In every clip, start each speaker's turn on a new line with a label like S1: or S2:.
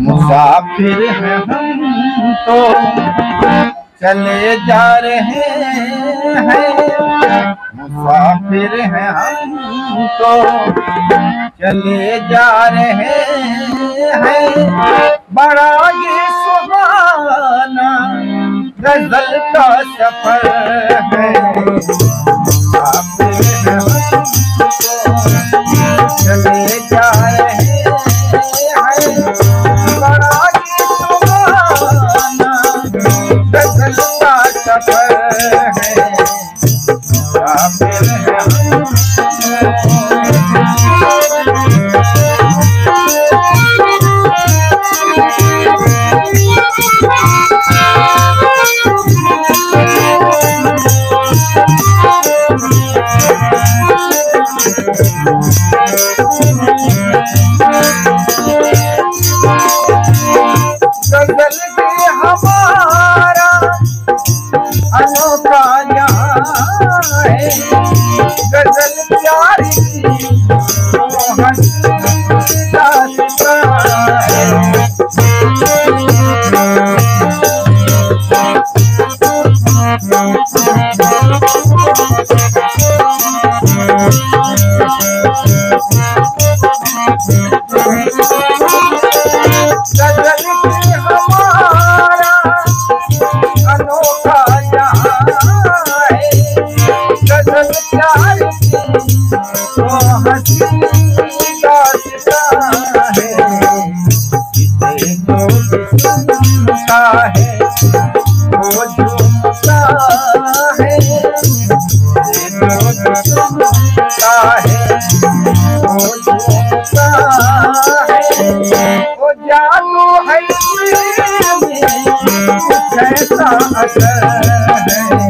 S1: मुसाफिर हैं हम तो चले जा रहे हैं। मुसाफिर हैं हम तो चले जा रहे हैं। बड़ा ये सुहाना गज़ल का सफ़र है। चले जा रहे हैं। बड़ा ये सुहाना गज़ल का सफ़र है। गज़ल प्यार कुछ ऐसा असर है।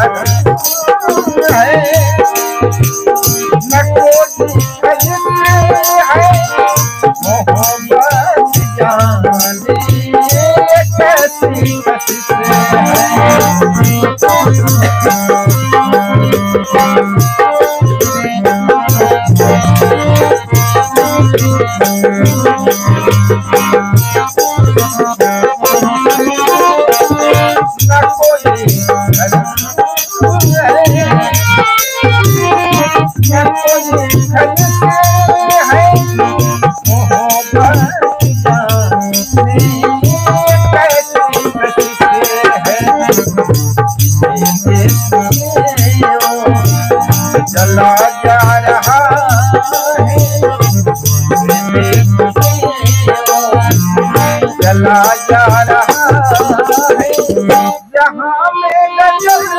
S1: है चला जा रहा है यहाँ में नज़र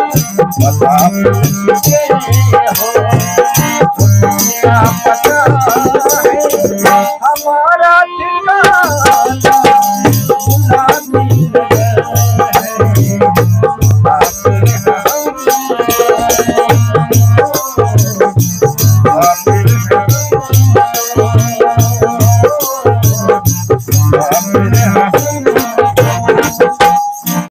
S1: पता